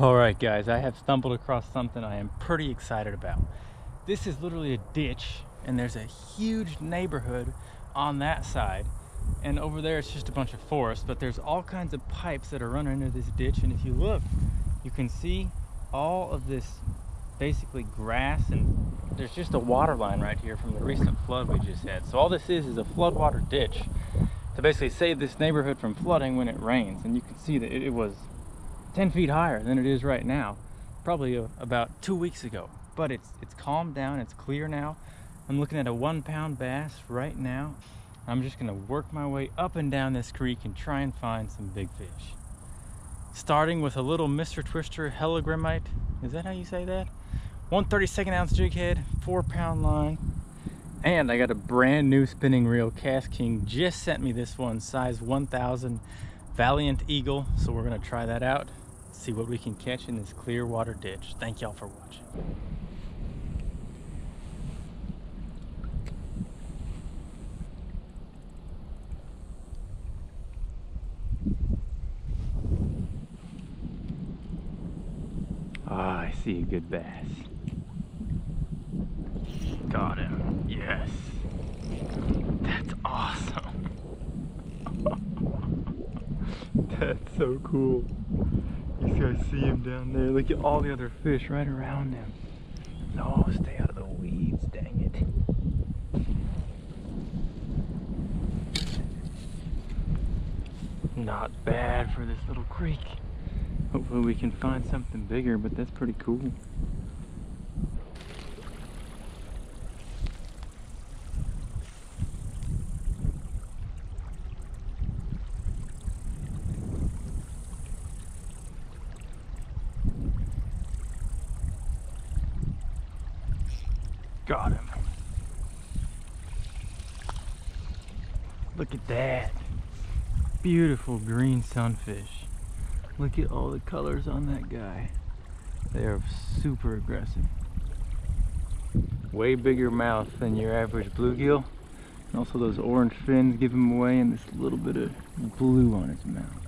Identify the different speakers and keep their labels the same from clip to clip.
Speaker 1: All right, guys, I have stumbled across something I am pretty excited about. This is literally a ditch, and there's a huge neighborhood on that side. And over there, it's just a bunch of forest, but there's all kinds of pipes that are running into this ditch. And if you look, you can see all of this basically grass, and there's just a water line right here from the recent flood we just had. So all this is is a floodwater ditch to basically save this neighborhood from flooding when it rains. And you can see that it was 10 feet higher than it is right now, probably uh, about two weeks ago. But it's, it's calmed down, it's clear now. I'm looking at a one pound bass right now. I'm just gonna work my way up and down this creek and try and find some big fish. Starting with a little Mr. Twister Hellgramite. Is that how you say that? 132nd ounce jig head, four pound line. And I got a brand new spinning reel. KastKing just sent me this one, size 1000 Valiant Eagle. So we're gonna try that out see what we can catch in this clear water ditch. Thank y'all for watching. Ah, I see a good bass. Got him. Yes. That's awesome. That's so cool. You guys see him down there. Look at all the other fish right around him. No, oh, stay out of the weeds, dang it. Not bad for this little creek. Hopefully we can find something bigger, but that's pretty cool. Got him. Look at that. Beautiful green sunfish. Look at all the colors on that guy. They are super aggressive. Way bigger mouth than your average bluegill. And also those orange fins give him away and this little bit of blue on his mouth.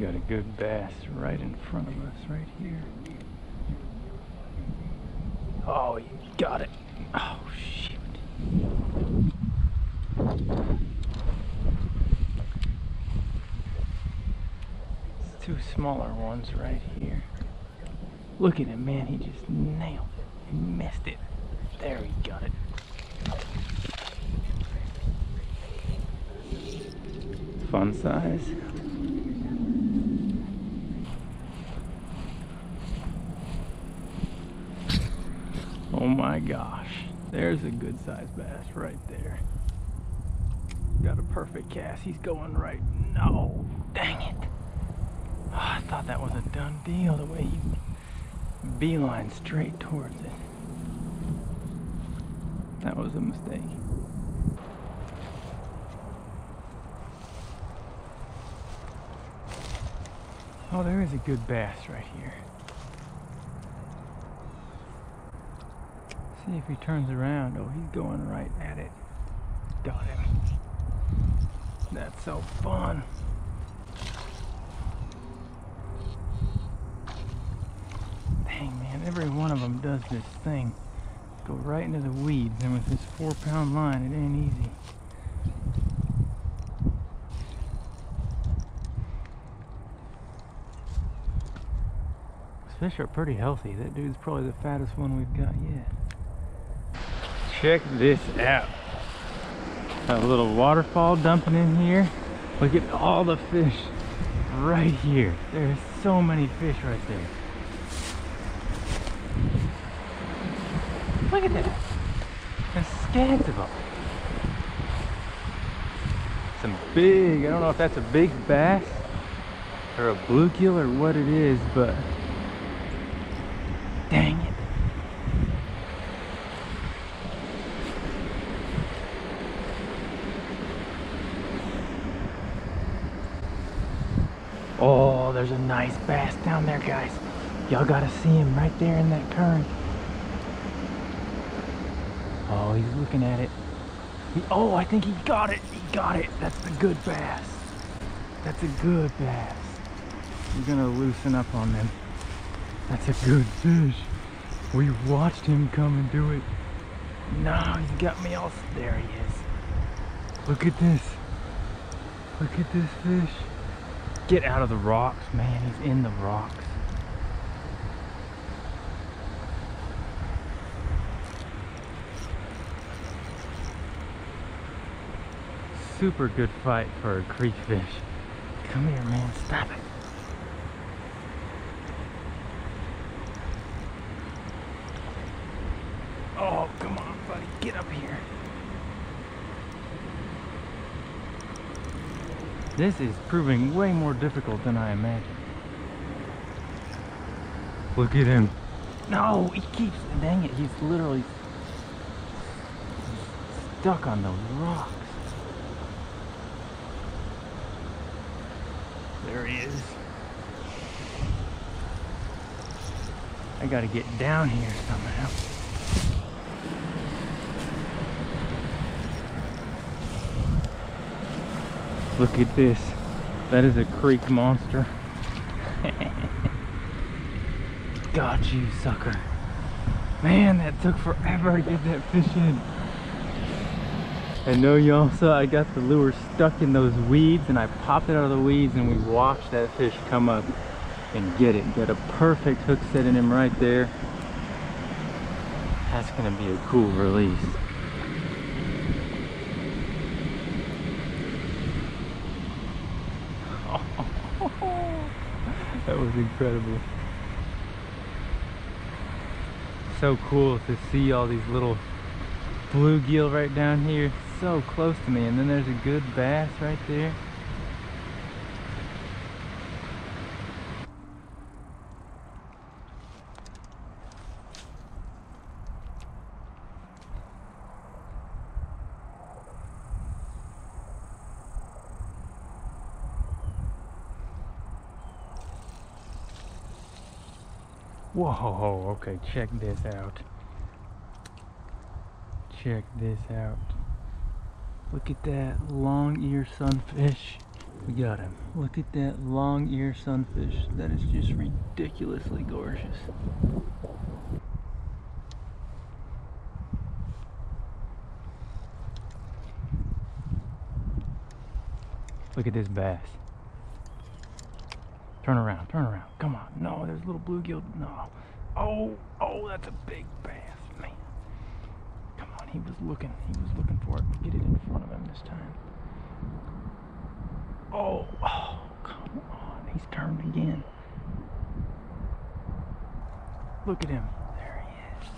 Speaker 1: Got a good bass right in front of us, right here. Oh, you got it. Oh, shoot. It's two smaller ones right here. Look at him, man. He just nailed it. He missed it. There, he got it. Fun size. Oh my gosh. There's a good sized bass right there. Got a perfect cast. He's going right. No. Dang it. Oh, I thought that was a done deal the way he beeline straight towards it. That was a mistake. Oh, there is a good bass right here. See if he turns around. Oh, he's going right at it. Got him. That's so fun. Dang, man, every one of them does this thing. Go right into the weeds, and with this four pound line, it ain't easy. These fish are pretty healthy. That dude's probably the fattest one we've got yet. Check this out. A little waterfall dumping in here. Look at all the fish right here. There's so many fish right there. Look at that. There's scads of them. Some big, I don't know if that's a big bass or a bluegill or what it is, but dang it. Oh, there's a nice bass down there, guys. Y'all gotta see him right there in that current. Oh, he's looking at it. He, oh, I think he got it. He got it. That's a good bass. That's a good bass. You're gonna loosen up on them. That's a good fish. We watched him come and do it. No, he's got me all. There he is. Look at this. Look at this fish. Get out of the rocks, man. He's in the rocks. Super good fight for a creek fish. Come here, man. Stop it. Oh, come on, buddy. Get up here. This is proving way more difficult than I imagined. Look at him. No, he keeps, dang it, he's literally stuck on those rocks. There he is. I gotta get down here somehow. Look at this. That is a creek monster. Got you, sucker. Man, that took forever to get that fish in. I know y'all saw I got the lure stuck in those weeds and I popped it out of the weeds and we watched that fish come up and get it. Got a perfect hook set in him right there. That's gonna be a cool release. that was incredible. So cool to see all these little bluegill right down here so close to me and then there's a good bass right there. Whoa, okay, check this out. Check this out. Look at that long ear sunfish. We got him. Look at that long ear sunfish. That is just ridiculously gorgeous. Look at this bass. Turn around, turn around. Come on. No, there's a little bluegill. No. Oh, oh, that's a big bass, man. Come on, he was looking. He was looking for it. Get it in front of him this time. Oh, oh, come on. He's turned again. Look at him. There he is.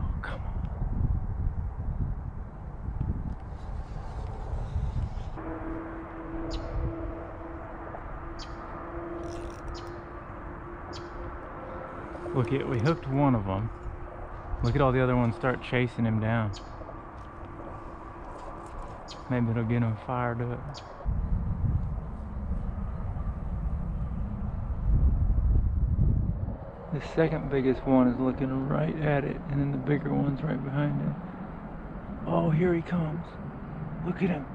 Speaker 1: Oh, come on. Look at we hooked one of them. Look at all the other ones start chasing him down. Maybe it'll get him fired up. The second biggest one is looking right at it, and then the bigger one's right behind it. Oh, here he comes. Look at him.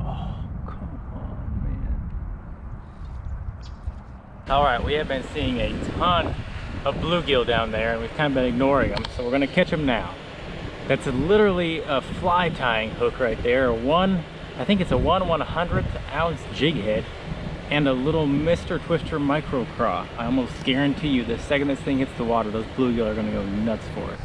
Speaker 1: Oh, come on, man. All right, we have been seeing a ton of bluegill down there, and we've kind of been ignoring them, so we're gonna catch them now. That's a, literally a fly tying hook right there. One, I think it's a one one hundredth ounce jig head and a little Mr. Twister micro craw. I almost guarantee you the second this thing hits the water, those bluegill are gonna go nuts for it.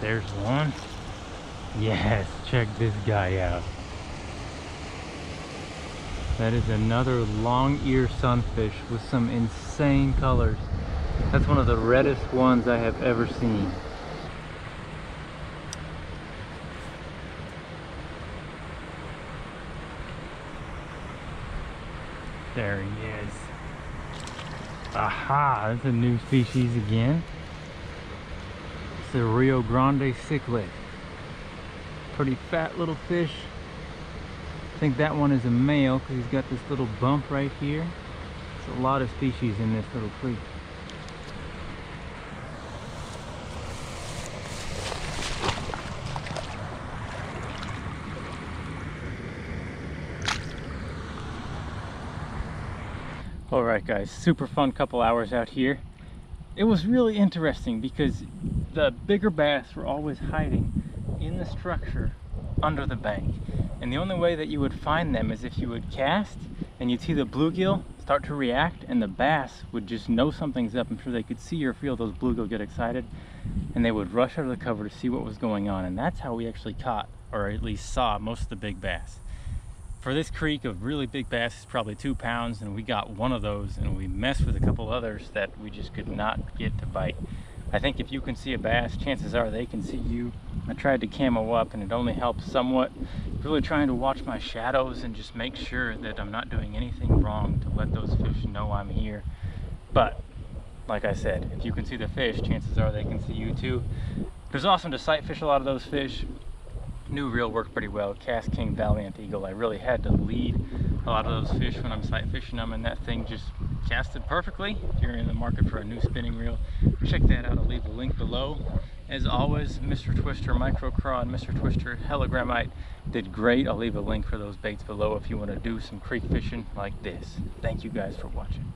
Speaker 1: There's one. Yes, check this guy out. That is another long ear sunfish with some insane colors. That's one of the reddest ones I have ever seen. There he is. Aha, that's a new species again. It's the Rio Grande cichlid. Pretty fat little fish. I think that one is a male because he's got this little bump right here. There's a lot of species in this little creek. all right guys super fun couple hours out here it was really interesting because the bigger bass were always hiding the structure under the bank. And the only way that you would find them is if you would cast and you'd see the bluegill start to react and the bass would just know something's up. I'm sure they could see or feel those bluegill get excited and they would rush out of the cover to see what was going on. And that's how we actually caught or at least saw most of the big bass. For this creek of really big bass is probably two pounds and we got one of those and we messed with a couple others that we just could not get to bite. I think if you can see a bass, chances are they can see you. I tried to camo up and it only helps somewhat. Really trying to watch my shadows and just make sure that I'm not doing anything wrong to let those fish know I'm here. But like I said, if you can see the fish, chances are they can see you too. It was awesome to sight fish a lot of those fish new reel worked pretty well. KastKing Valiant Eagle. I really had to lead a lot of those fish when I'm sight fishing them and that thing just casted perfectly. If you're in the market for a new spinning reel, check that out. I'll leave a link below. As always, Mr. Twister Micro Craw and Mr. Twister Hellgramite did great. I'll leave a link for those baits below if you want to do some creek fishing like this. Thank you guys for watching.